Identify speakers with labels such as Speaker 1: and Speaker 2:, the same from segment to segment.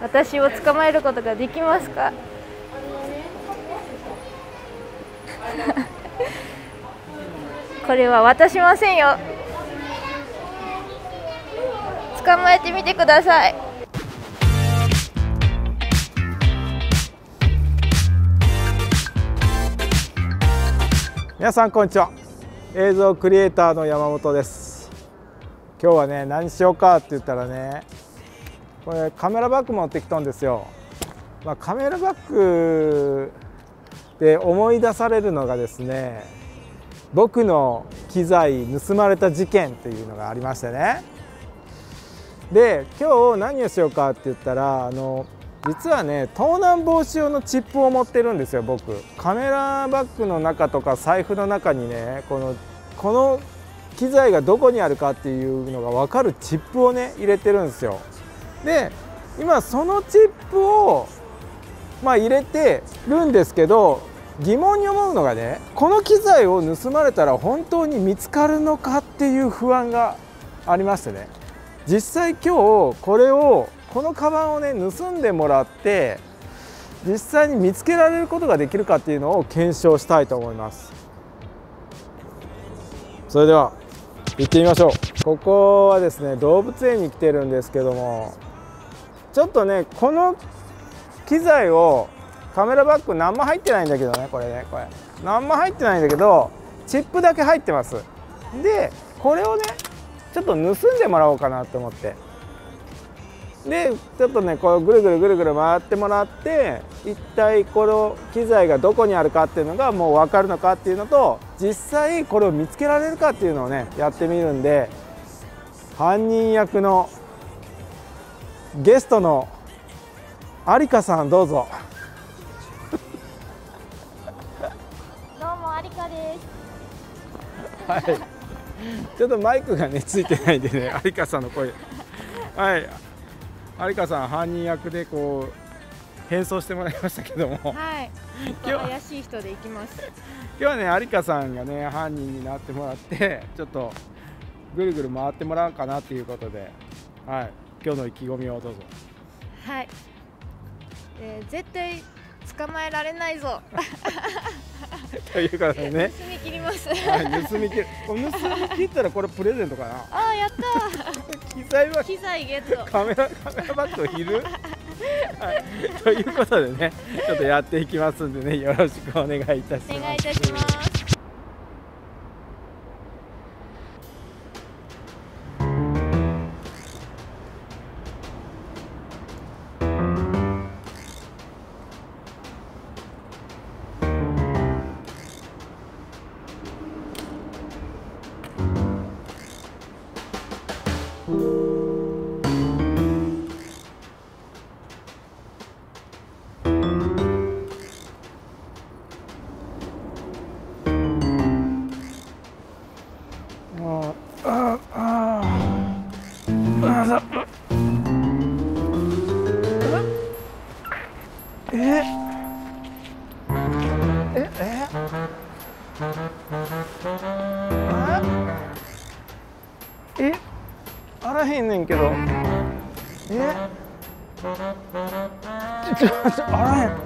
Speaker 1: 私を捕まえることができますか？これは渡しませんよ。捕まえてみてください。
Speaker 2: 皆さんこんにちは。映像クリエイターの山本です。今日はね何しようかって言ったらねこれカメラバッグ持ってきたんですよ、まあ、カメラバッグで思い出されるのがですね僕の機材盗まれた事件っていうのがありましてね。で今日何をしようかって言ったらあの実はね盗難防止用のチップを持ってるんですよ僕。カメラバッグの中とか財布の中にねこのこの機材がどこにあるかっていうのが分かるチップをね入れてるんですよ。で今そのチップをまあ入れてるんですけど疑問に思うのがねこの機材を盗まれたら本当に見つかるのかっていう不安がありましてね。実際今日これをこのカバンをね盗んでもらって実際に見つけられることができるかっていうのを検証したいと思います。それでは行ってみましょう。ここはですね動物園に来てるんですけども。ちょっとねこの機材をカメラバッグ何も入ってないんだけどねこれねこれ。何も入ってないんだけどチップだけ入ってます。でこれをねちょっと盗んでもらおうかなと思って。でちょっとねこうぐるぐるぐるぐる回ってもらって一体この機材がどこにあるかっていうのがもう分かるのかっていうのと実際これを見つけられるかっていうのをねやってみるんで犯人役のゲストの有香さんどうぞ。
Speaker 1: どうもありかです。
Speaker 2: はい。ちょっとマイクがねついてないんでね有香さんの声。はい。有香さん犯人役でこう変装してもらいましたけども。
Speaker 1: はい。
Speaker 2: 今日
Speaker 1: 怪しい人で行きます。
Speaker 2: 今日はね有香さんがね犯人になってもらってちょっとぐるぐる回ってもらおうかなっていうことで。はい今日の意気込みをどうぞ。
Speaker 1: はい、えー、絶対捕まえられないぞ。
Speaker 2: ということでね。
Speaker 1: 盗み切ります。
Speaker 2: はい盗み切る。盗み切ったらこれプレゼントかな。
Speaker 1: あーやった
Speaker 2: 機材は
Speaker 1: ー機材ゲット。
Speaker 2: カメラカメラバッグいる、はい、ということでねちょっとやっていきますんでねよろしくお願いいたします。
Speaker 1: お願いいたします
Speaker 2: えあら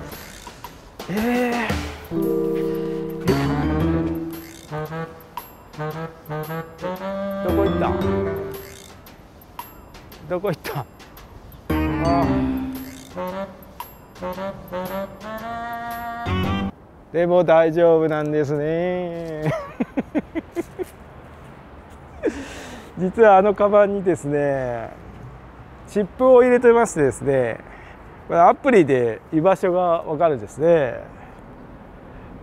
Speaker 2: ええどこ行ったどこ行ったああでも大丈夫なんですね実はあのカバンにですねチップを入れてましてですねこれアプリで居場所がわかるんですね。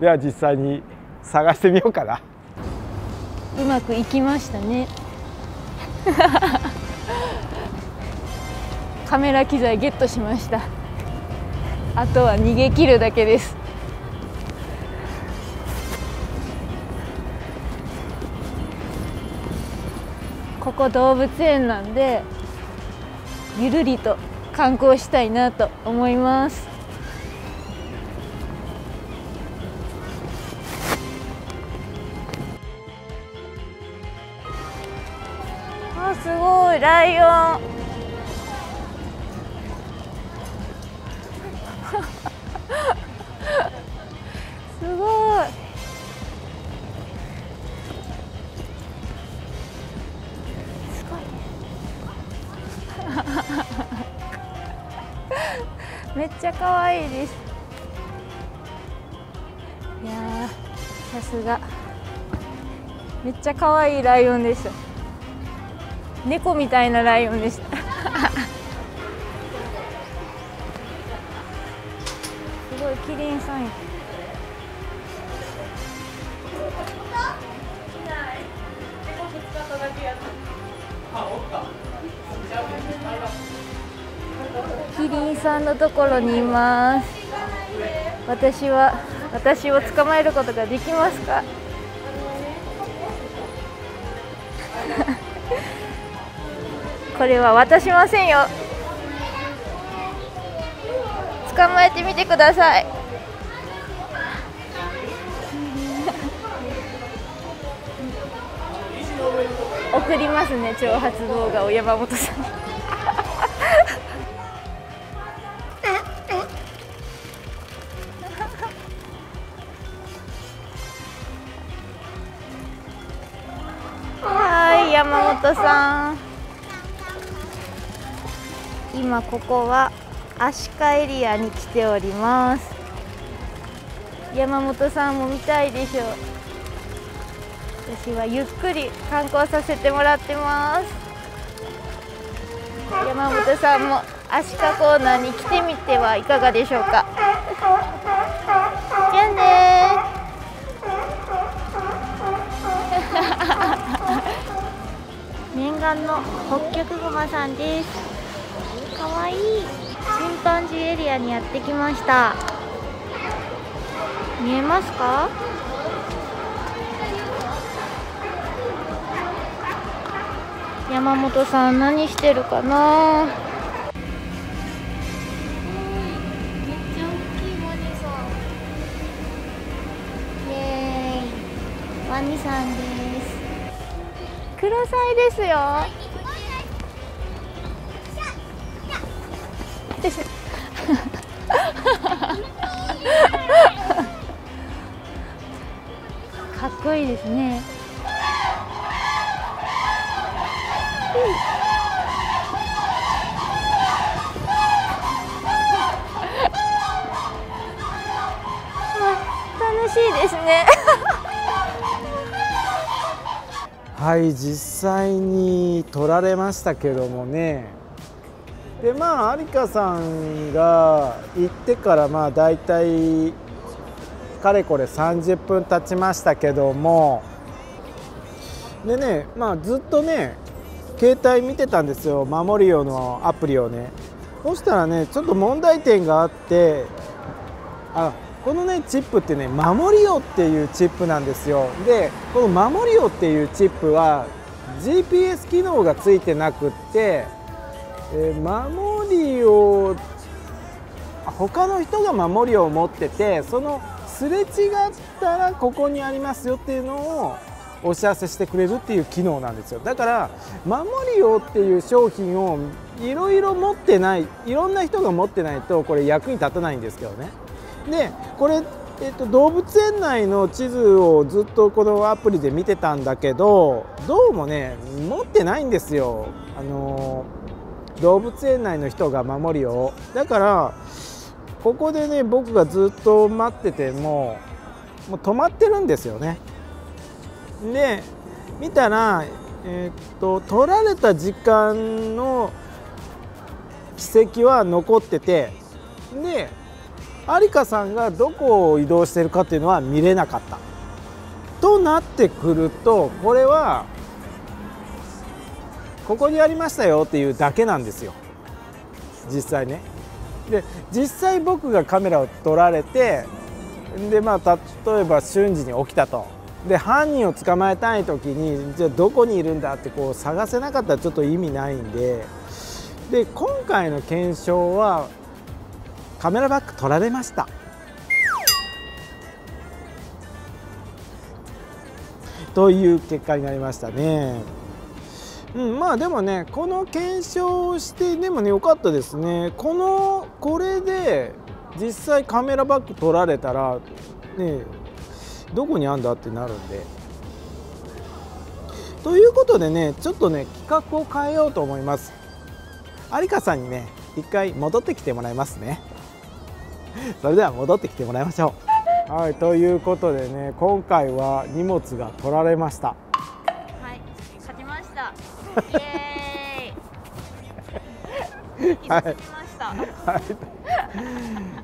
Speaker 2: では実際に探してみようかな。
Speaker 1: うまくいきましたね。カメラ機材ゲットしました。あとは逃げ切るだけです。ここ動物園なんでゆるりと観光したいなと思います。あすごい。ライオン。ちゃ可愛いライオンでした猫みたいなライオンでした すごいキリンさんや。キリンさんのところにいます。私は私を捕まえることができますか？これは渡しませんよ。捕まえてみてください。送りますね挑発動画を山本さんに。はい山本さん今ここはアシカエリアに来ております。山本さんも見たいでしょう。私はゆっくり観光させてもらってます。山本さんもアシカコーナーに来てみてはいかがでしょうか。じゃあね念願のホッキョクグマさんですかわい。いチンパンジーエリアにやってきました。見えますか？山本さん何してるかな？ワニさん。です。クロサイですよ かっこいいですね。楽しいですね。
Speaker 2: はい実際に撮られましたけどもねでまあ有香さんが行ってからまあ大体かれこれ30分経ちましたけどもでねまあずっとね携帯見てたんですよ。守りよのアプリをね。そしたらねちょっと問題点があってあこのねチップってね守りよっていうチップなんですよ。でこの守りよっていうチップは GPS 機能がついてなくって、えー守りよ他の人が守りを持っててそのすれ違ったらここにありますよっていうのをお知らせしてくれるっていう機能なんですよ。だから守りよっていう商品をいろいろ持ってないいろんな人が持ってないとこれ役に立たないんですけどね。でこれ、えっと、動物園内の地図をずっとこのアプリで見てたんだけどどうもね持ってないんですよ。あの動物園内の人が守りをだからここでね僕がずっと待っててももう止まってるんですよねで見たら、えっと取られた時間の軌跡は残っててで有香さんがどこを移動してるかっていうのは見れなかった。となってくるとこれはここにありましたよっていうだけなんですよ実際ね。で実際僕がカメラを撮られてでまあ例えば瞬時に起きたと。で犯人を捕まえたい時にじゃあどこにいるんだってこう探せなかったらちょっと意味ないんでで今回の検証はカメラバッグ取られましたという結果になりましたね。うん、まあでもねこの検証してでもね良かったですね。このこれで実際カメラバッグ取られたらねどこにあんだってなるんで。ということでねちょっとね企画を変えようと思います。有香さんにね一回戻ってきてもらいますね。それでは戻ってきてもらいましょう。はいということでね今回は荷物が取られました。
Speaker 1: はい。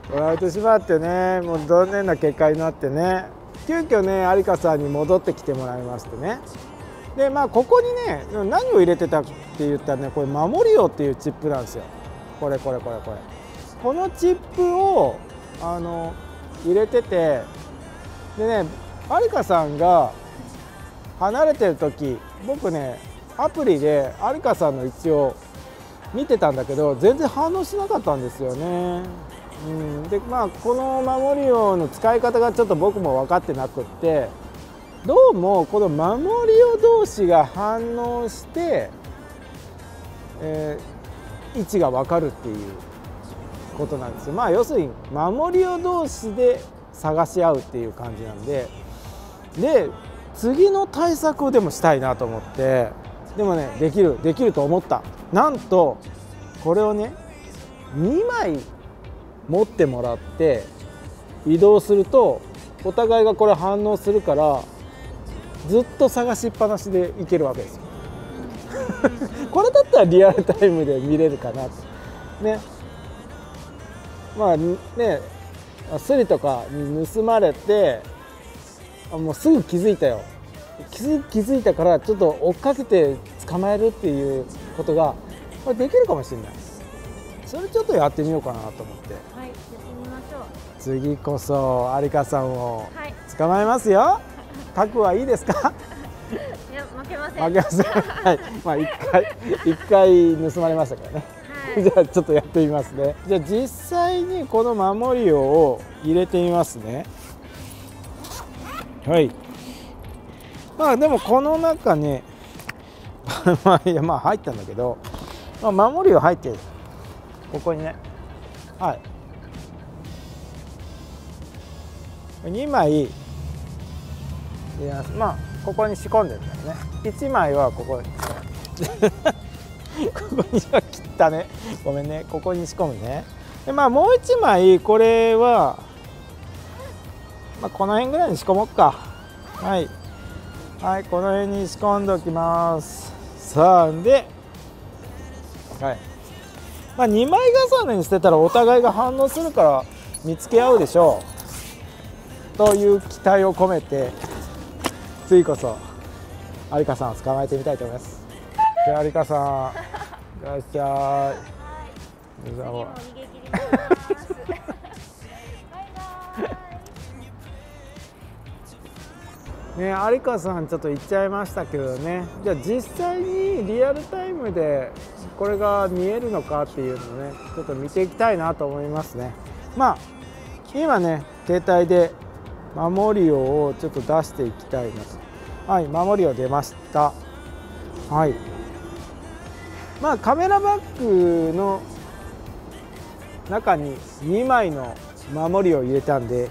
Speaker 2: 取られてしまってねもう残念な結果になってね。急遽ね有香さんに戻ってきてもらいましてね。でまあここにね何を入れてたって言ったらねこれ守りよっていうチップなんですよ。これこれこれこれ。このチップをあの入れててでね有香さんが離れてる時僕ねアプリで有香さんの位置を見てたんだけど全然反応しなかったんですよね。うん、でまあこの守り用の使い方がちょっと僕も分かってなくってどうもこの守り用同士が反応して、えー位置が分かるっていうことなんですよ。まあ要するに守り用同士で探し合うっていう感じなんでで次の対策をでもしたいなと思ってでもねできるできると思った。なんとこれをね2枚持ってもらって移動するとお互いがこれ反応するからずっと探しっぱなしでいけるわけですよ。これだったらリアルタイムで見れるかなと。ね。まあねスリとかに盗まれてあもうすぐ気づいたよ気づいたからちょっと追っかけて捕まえるっていうことがこれできるかもしれない。それちょっとやってみようかなと思って。
Speaker 1: はいやってみましょう。
Speaker 2: 次こそ有香さんを
Speaker 1: はい。
Speaker 2: 捕まえますよ。覚はいいですか？
Speaker 1: いや負けません。
Speaker 2: 負けません。はい。まあ一回一回盗まれましたからね。
Speaker 1: はい。
Speaker 2: じゃあちょっとやってみますね。じゃあ実際にこの守りを入れてみますね。はいまあでもこの中ね まあいやまあ入ったんだけど、まあ、守りを入ってる。ここにね。はい。2枚。いやまあここに仕込んでるからね。1枚はここ ここには切ったね。ごめんね。ここに仕込むね。でまあもう1枚これは、まあ、この辺ぐらいに仕込もうか。はい。はいこの辺に仕込んでおきます。さあではい。まあ2枚重ねにしてたらお互いが反応するから見つけ合うでしょう。という期待を込めて次こそ有香さんを捕まえてみたいと思います。じゃあ有香さんいらっしゃいね有香さんちょっと言っちゃいましたけどね。じゃあ実際にリアルタイムでこれが見えるのかっていうのをねちょっと見ていきたいなと思いますね。まあ今ね携帯で守りをちょっと出していきたいなと。はい守りを出ました。はい。まあカメラバッグの中に2枚の守りを入れたんで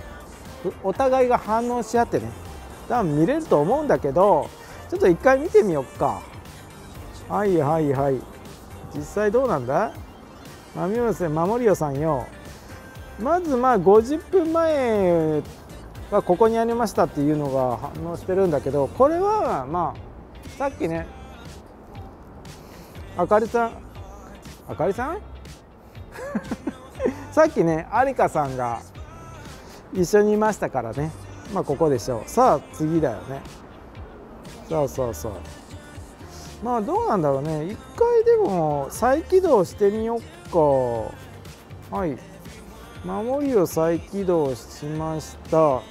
Speaker 2: お互いが反応し合ってね多分見れると思うんだけどちょっと一回見てみよっか。はいはいはい。実際どうなんだ？まみせ守りよさんよ。まずまあ50分前はここにありましたっていうのが反応してるんだけどこれはまあさっきねあかりさん。あかりさん？さっきね有香さんが一緒にいましたからね。まあここでしょう。さあ次だよね。そうそうそう。まあどうなんだろうね。一回でも再起動してみよっか。はい。守りを再起動しました。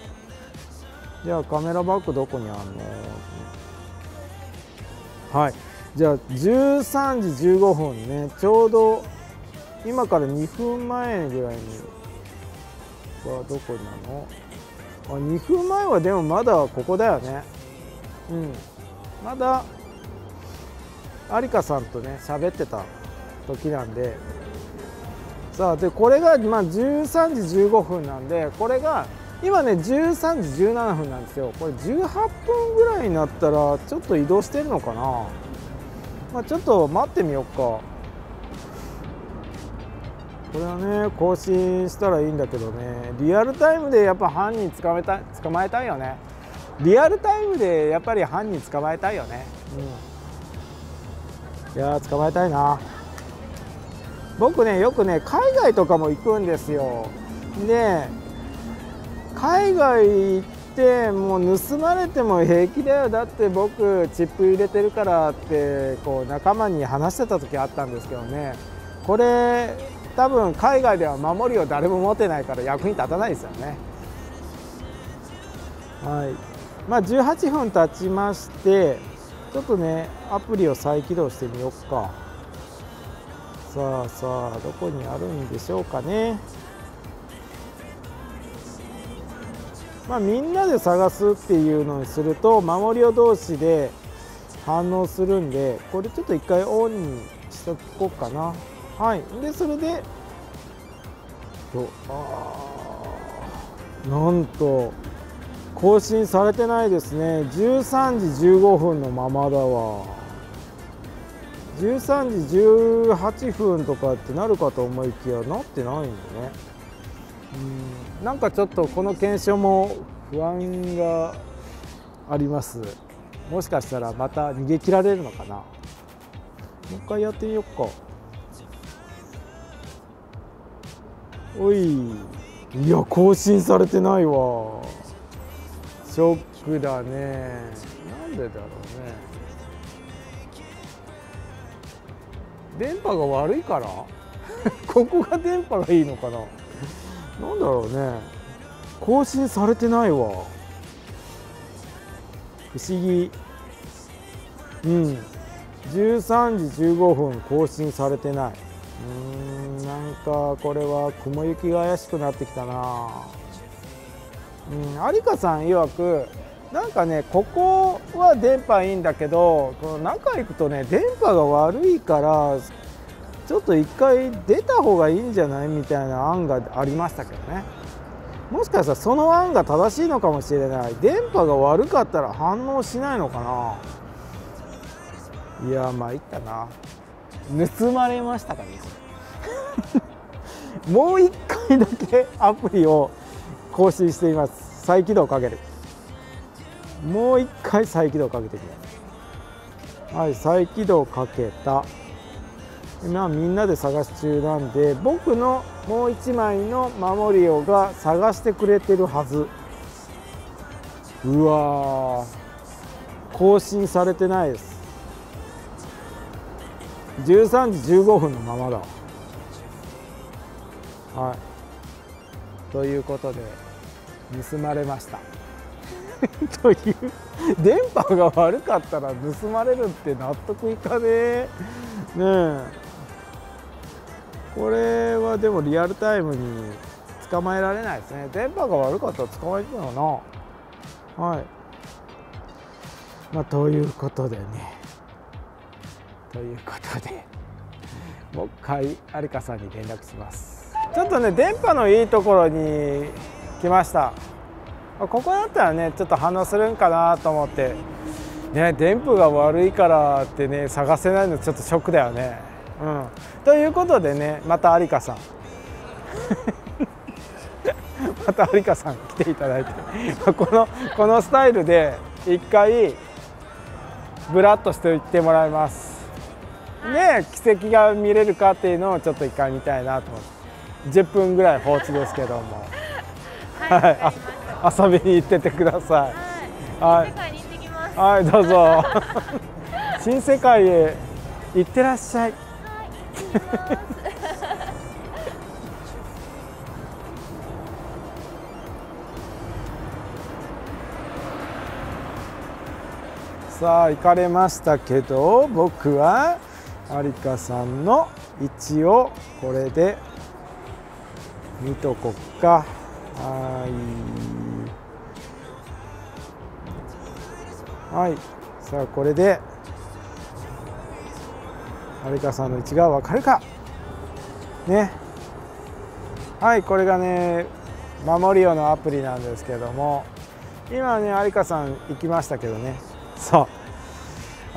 Speaker 2: じゃあカメラバッグどこにあるの？はい。じゃあ13時15分ね。ちょうど今から2分前ぐらいに。はどこなの？2分前はでもまだここだよね。うん。まだ有香さんとね喋ってた時なんで。さあでこれがまあ13時15分なんでこれが今ね13時17分なんですよ。これ18分ぐらいになったらちょっと移動してるのかな。まあちょっと待ってみようか。これはね更新したらいいんだけどね。リアルタイムでやっぱ犯人捕まえた捕まえたいよね。リアルタイムでやっぱり犯人捕まえたいよね、うん、いや捕まえたいな。僕ねよくね海外とかも行くんですよ。で海外行ってもう盗まれても平気だよ。だって僕チップ入れてるからってこう仲間に話してた時あったんですけどね。これ多分海外では守りを誰も持てないから役に立たないですよね。はい。まあ18分経ちましてちょっとねアプリを再起動してみようか。さあさあどこにあるんでしょうかね。まあ、みんなで探すっていうのにすると守りを同士で反応するんでこれちょっと一回オンにしとこうかな。はい。でそれでとあなんと更新されてないですね。13時15分のままだわ。13時18分とかってなるかと思いきやなってないんでね。うん。なんかちょっとこの検証も不安があります。もしかしたらまた逃げ切られるのかな。もう一回やってみようか。おい。いや更新されてないわ。ショックだね。なんでだろうね。電波が悪いから？ここが電波がいいのかな？なんだろうね。更新されてないわ。不思議。うん。13時15分更新されてない。うんなんかこれは雲行きが怪しくなってきたな。うん有香さん曰くなんかねここは電波いいんだけどこの中行くとね電波が悪いからちょっと一回出た方がいいんじゃないみたいな案がありましたけどね。もしかしたらその案が正しいのかもしれない。電波が悪かったら反応しないのかな。いやまあいったな。盗まれましたかね もう一回だけアプリを更新しています。再起動かける。もう一回再起動かけていきます。はい再起動かけた。今みんなで探し中なんで僕のもう1枚の守りをが探してくれてるはず。うわ更新されてないです。13時15分のままだ。はい。ということで盗まれました。という電波が悪かったら盗まれるって納得いかねえ。ねえ。これはでもリアルタイムに捕まえられないですね。電波が悪かったら捕まえてたのかな。はい。まあということでね。ということでもう一回有香さんに連絡します。ちょっとね電波のいいところに来ました。ここだったらねちょっと反応するんかなと思って。ね電波が悪いからってね探せないのちょっとショックだよね。うん、ということでねまた有香さん。また有香さん来ていただいて。このこのスタイルで一回ブラッとしていってもらいます。で奇跡が見れるかっていうのをちょっと一回見たいなと思って。10分ぐらい放置ですけども。はい、はい、遊びに行っててください。はい、はい、どうぞ。新世界へ行ってらっしゃい。さあ行かれましたけど僕は有香さんの位置をこれで見とこっか。はい。はい。さあこれで有川さんの位置が分かるか。ね。はいこれがね守り用のアプリなんですけども。今ね有香さん行きましたけどね。そう。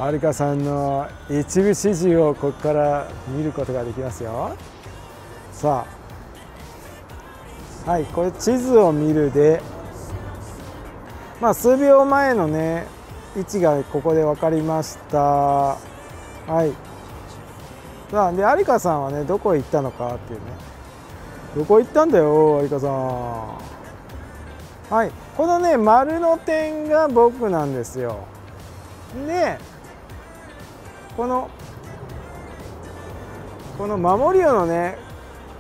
Speaker 2: 有香さんの一部始終をここから見ることができますよ。さあ。はいこれ地図を見るで。まあ数秒前のね位置がここで分かりました。はい。さあで有香さんはねどこへ行ったのかっていうね。どこ行ったんだよ有香さん。はい。このね丸の点が僕なんですよ。でこのこの守りよのね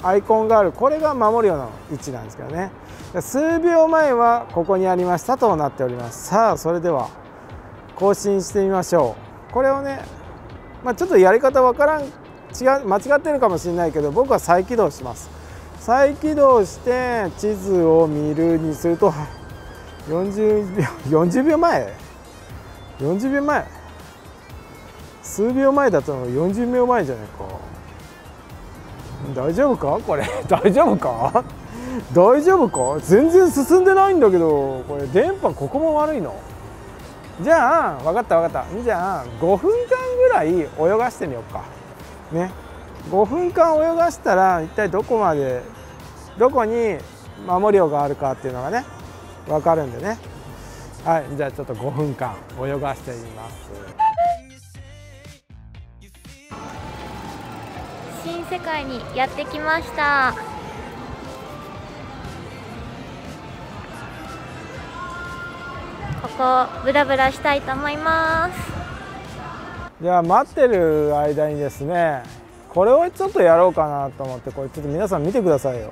Speaker 2: アイコンがある。これが守りよの位置なんですけどね。数秒前はここにありましたとなっております。さあそれでは更新してみましょう。これをねまあ、ちょっとやり方わからん違う間違ってるかもしれないけど僕は再起動します。再起動して地図を見るにすると 40秒40秒前？40秒前？数秒前だったの40秒前じゃないか。大丈夫か？これ。大丈夫か？大丈夫か？全然進んでないんだけど。これ電波ここも悪いの？じゃあ分かった分かった。じゃあ5分間ぐらい泳がしてみようか。ね。5分間泳がしたら一体どこまでどこに守りようがあるかっていうのがね分かるんでね。はい。じゃあちょっと5分間泳がしてみます。
Speaker 1: 新世界にやってきました。ここブラブラしたいと思います。
Speaker 2: じゃあ待ってる間にですねこれをちょっとやろうかなと思ってこれちょっと皆さん見てくださいよ。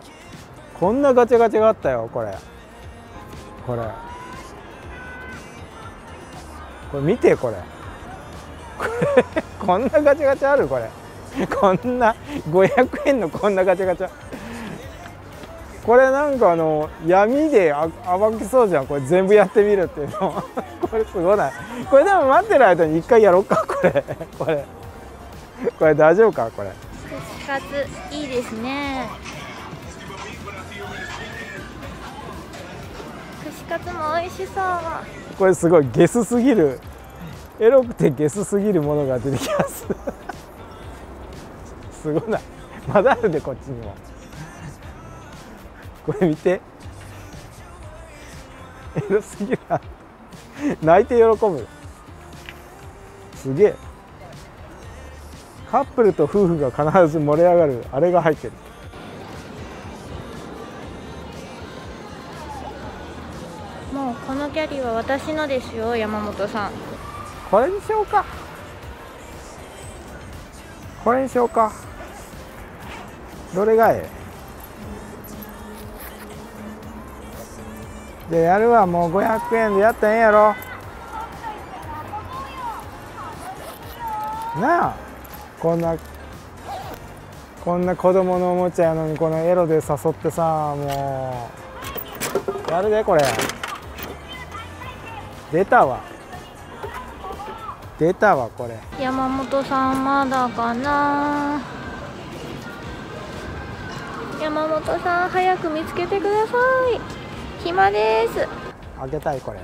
Speaker 2: こんなガチャガチャがあったよこれ。これ。これ見てこれ。これこんなガチャガチャあるこれ。こんな500円のこんなガチャガチャ。これなんかあの闇で暴きそうじゃん。これ全部やってみるっていうの。これすごない。これでも待ってる間に一回やろうかこれ。これ。これ大丈夫かこれ。
Speaker 1: 串カツいいですね。串カツも美味しそう。
Speaker 2: これすごいゲスすぎる。エロくてゲスすぎるものが出てきますすごな。いまだあるでこっちにも。これ見て。エロすぎるな。泣いて喜ぶ。すげえ。カップルと夫婦が必ず盛り上がる。あれが入ってる。
Speaker 1: もうこのキャリーは私のですよ山本さん。
Speaker 2: これにしようか。これにしようかどれがええ？でやるわもう500円でやったらええんやろ。なあこんなこんな子供のおもちゃやのにこのエロで誘ってさもう。やるでこれ。出たわ。出たわこれ。
Speaker 1: 山本さんまだかな。山本さん早く見つけてください。暇です。
Speaker 2: 開けたいこれ。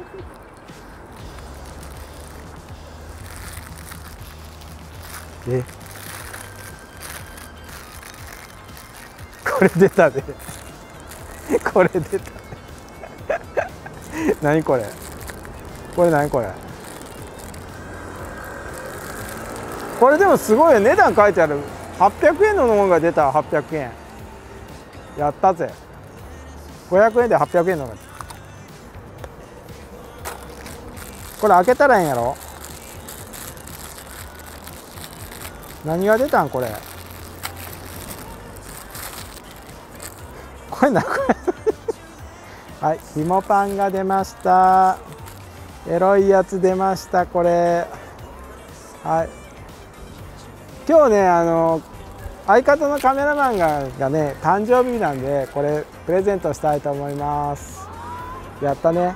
Speaker 2: え？これ出たで。これ出た何これ？これ何これ？これでもすごい値段書いてある。800円のものが出た800円。やったぜ。500円で800円のこれ開けたらええんやろ？何が出たんこれ？これなこれはいひもパンが出ました。エロいやつ出ましたこれ。はい。今日ねあの相方のカメラマンががね誕生日なんでこれプレゼントしたいと思います。やったね。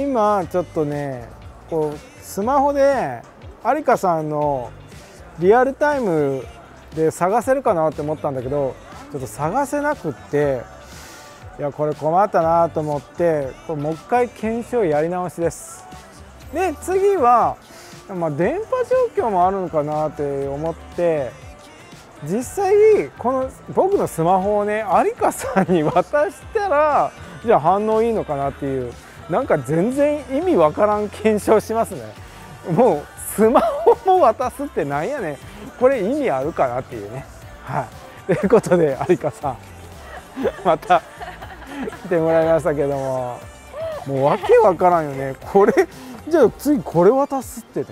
Speaker 2: 今ちょっとねこうスマホで有香さんのリアルタイムで探せるかなって思ったんだけどちょっと探せなくっていやこれ困ったなと思ってもう一回検証やり直しです。で次はまあ、電波状況もあるのかなって思って実際この僕のスマホをね有香さんに渡したらじゃあ反応いいのかなっていうなんか全然意味わからん検証しますね。もうスマホも渡すってなんやねん。これ意味あるかなっていうね。はい。ということで有香さんまた来てもらいましたけども。もうわけわからんよね。これじゃあ次これ渡すってね。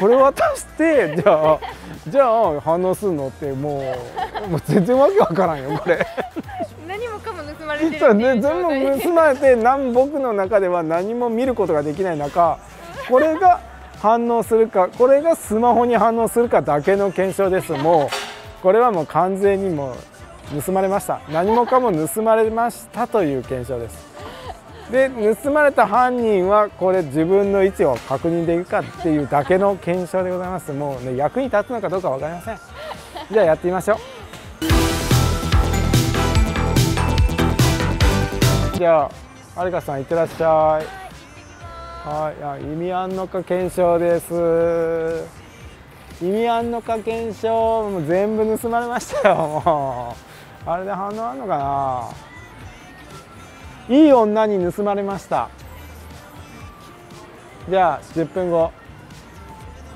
Speaker 2: これ渡してじゃあじゃあ反応するのってもうもう全然わけわからんよこれ。
Speaker 1: 何もかも盗まれてる
Speaker 2: ね全部盗まれてなん僕の中では何も見ることができない中これが反応するかこれがスマホに反応するかだけの検証です。もうこれはもう完全にもう盗まれました。何もかも盗まれましたという検証ですで盗まれた犯人はこれ自分の位置を確認できるかっていうだけの検証でございます。もうね役に立つのかどうか分かりません。じゃあやってみましょう。じゃあ有香さんいってらっしゃい。はい、意味あんのか検証です。意味あんのか検証もう全部盗まれましたよもう。あれで反応あんのかな。いい女に盗まれました。じゃあ10分後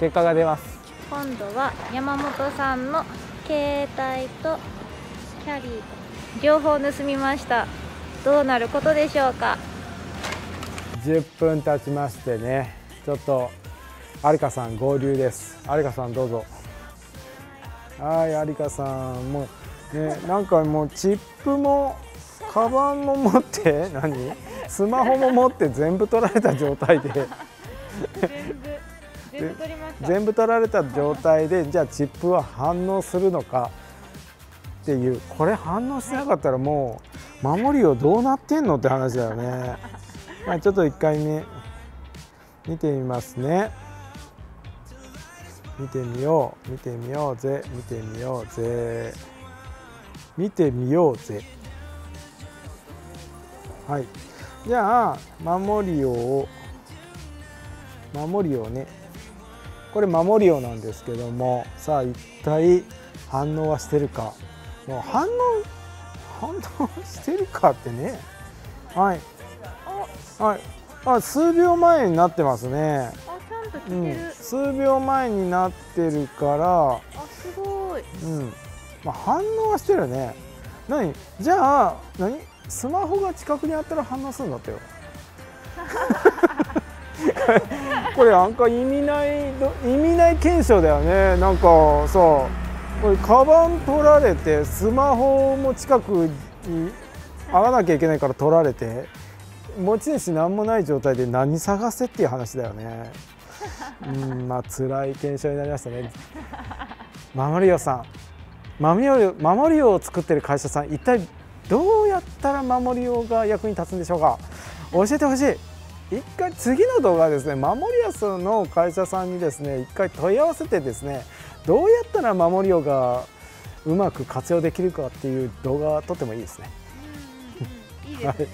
Speaker 2: 結果が出ます。
Speaker 1: 今度は山本さんの携帯とキャリー両方盗みました。どうなることでしょうか
Speaker 2: ？10分経ちましてね。ちょっと有香さん合流です。有香さんどうぞ。はい有香さん。もうねなんかもうチップもカバンも持って 何？スマホも持って全部取られた状態で全部取られた状態でじゃあチップは反応するのかっていうこれ反応しなかったらもう守りをどうなってんのって話だよね。まあちょっと1回目見てみますね。見てみよう見てみようぜ見てみようぜ見てみようぜ。はい。じゃあ守りを守りをねこれ守りをなんですけどもさあ一体反応はしてるか。もう反応反応してるかってね。はい。はい。あ数秒前になってますね。
Speaker 1: うん、
Speaker 2: 数秒前になってるから
Speaker 1: あすごい、
Speaker 2: うん。まあ、反応はしてるね。何？じゃあ何？スマホが近くにあったら反応するんだってよ。これなんか意味ない意味ない検証だよね。なんかさこれカバン取られてスマホも近くに合わなきゃいけないから取られて持ち主何もない状態で何探せっていう話だよね。うんまあ辛い検証になりましたね。守りよさん。守りよ守りよを作ってる会社さん一体どうやったら守りようが役に立つんでしょうか？教えてほしい。一回次の動画はですね。守りやすの会社さんにですね一回問い合わせてですねどうやったら守りようがうまく活用できるかっていう動画とてもいいですね。
Speaker 1: いいですね。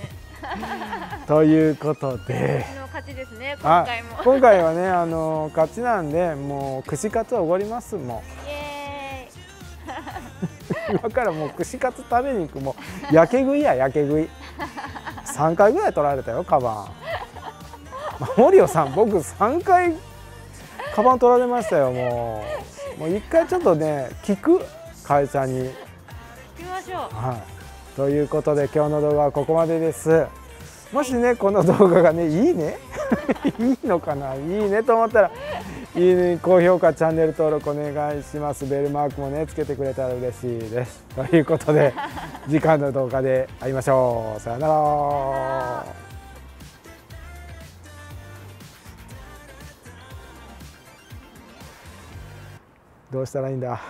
Speaker 2: ということで。
Speaker 1: 勝ちですね今回も。
Speaker 2: 今回はねあの勝ちなんでもう串カツおごります。も
Speaker 1: ん。
Speaker 2: 今からもう串カツ食べに行くもうやけ食いややけ食い。3回ぐらい取られたよカバン。森尾さん僕3回カバン取られましたよもう。もう1回ちょっとね聞く会社に。
Speaker 1: 聞きましょう、
Speaker 2: はい、ということで今日の動画はここまでです。もしねこの動画がねいいね。いいのかな？いいねと思ったらいいね高評価チャンネル登録お願いします。ベルマークもねつけてくれたら嬉しいです。ということで 次回の動画で会いましょう。さよなら。どうしたらいいんだ？